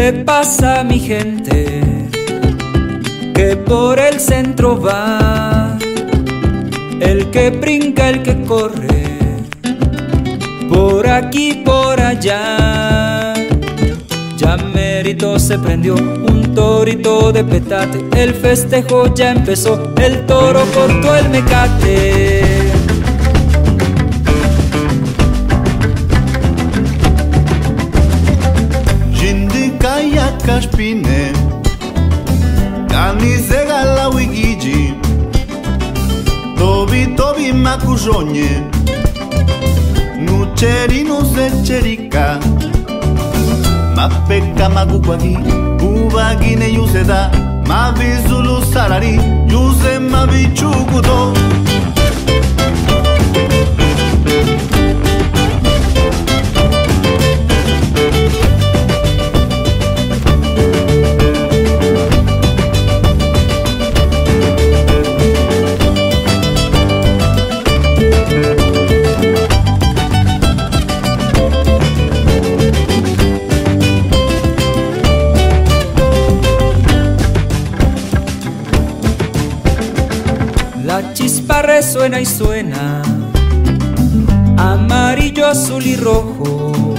le pasa mi gente que por el centro va? El que brinca, el que corre, por aquí, por allá. Ya mérito se prendió un torito de petate, el festejo ya empezó, el toro cortó el mecate. kashpine Kani zega la wigiji Tobi tobi makujonye Nucherinu zecherika. Mapeka magukwagi Uvagine yuzeda. Mavizulu sarari Yuze mavichukuto La chispa resuena y suena, amarillo, azul y rojo.